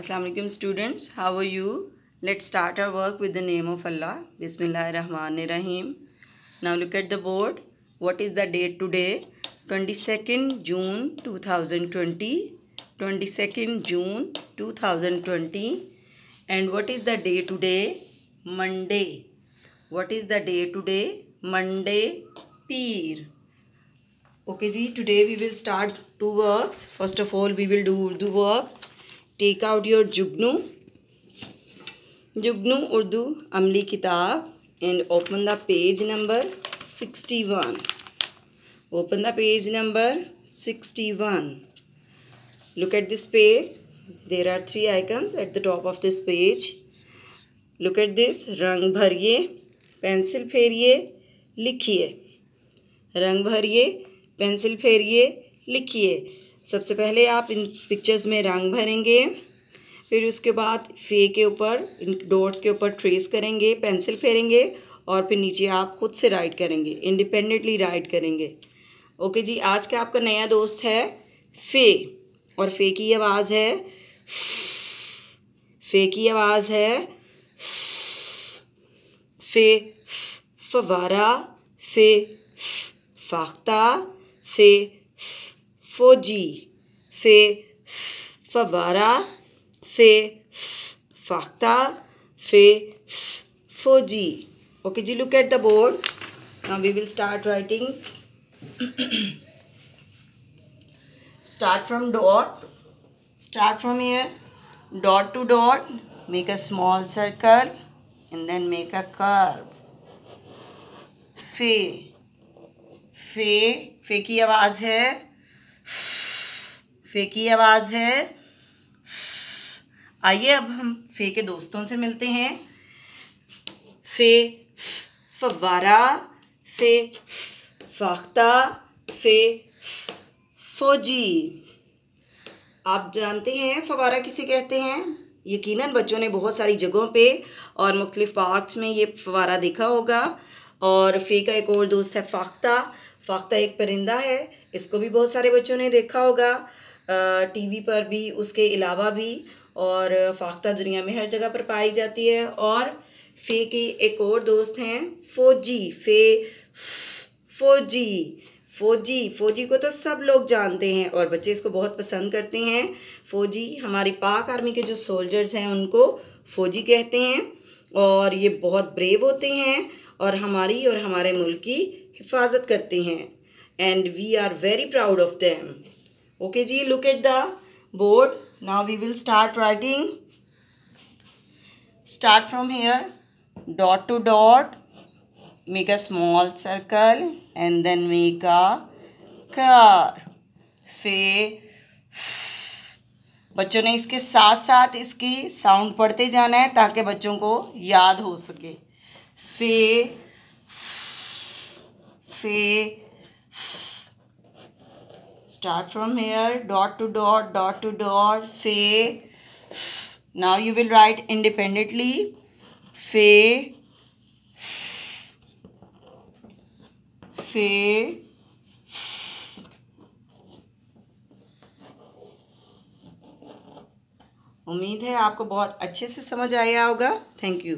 Assalamu alaikum students. How are you? Let's start our work with the name of Allah. Bismillahir Rahmanir Rahim now look at the board. What is the date today? 22nd June 2020 22nd June 2020 and what is the day today? Monday. What is the day today? Monday Peer. Okay ji today we will start two works. First of all we will do the work take out your Jugnu Jugnu Urdu Amli Kitab and open the page number sixty one open the page number sixty one look at this page there are three icons at the top of this page look at this रंग भरिए pencil फेरिए लिखिए रंग भरिए pencil फेरिए लिखिए सबसे पहले आप इन pictures में रंग भरेंगे, फिर उसके बाद फे के ऊपर, इन डॉट्स के ऊपर ट्रेस करेंगे पेंसिल फेरेंगे और फिर नीचे आप खुद से राइट करेंगे इंडिपेंडेंटली राइट करेंगे। ओके जी, आज का आपका नया दोस्त है फे और फे की आवाज़ है फे की आवाज़ है फे फवारा फे फाख्ता फे फोजी फे फवारा फे फाख्ता फे फोजी। Okay ji look at the board now we will start writing start from dot start from here dot to dot make a small circle and then make a curve फे फे फे की आवाज़ है. फे की आवाज़ है। आइए अब हम फे के दोस्तों से मिलते हैं। फे, फवारा, फे, फाख्ता, फे, फौजी। आप जानते हैं फवारा किसे कहते हैं? यकीनन बच्चों ने बहुत सारी जगहों पे और मुख्तलिफ़ पार्ट्स में ये फवारा देखा होगा। और फ़े का एक और दोस्त है फाख्ता। फाख्ता एक परिंदा है, इसको भी बहुत सारे बच्चों ने देखा होगा। टीवी पर भी, उसके अलावा भी, और फाख्ता दुनिया में हर जगह पर पाई जाती है। और फ़े के एक और दोस्त हैं, फ़ौजी। फ़े फ़ौजी फ़ौजी फ़ौजी को तो सब लोग जानते हैं और बच्चे इसको बहुत पसंद करते हैं। फ़ौजी हमारी पाक आर्मी के जो सोल्जर्स हैं, उनको फ़ौजी कहते हैं और ये बहुत ब्रेव होते हैं। और हमारी और हमारे मुल्क की हिफाजत करते हैं। And we are very proud of them okay ji look at the board now we will start writing start from here dot to dot make a small circle and then make a curve फे बच्चों ने इसके साथ साथ इसकी sound पढ़ते जाना है ताकि बच्चों को याद हो सके। फे फे start from here dot to dot dot to dot fe now you will write independently fe fe उम्मीद है आपको बहुत अच्छे से समझ आया होगा थैंक यू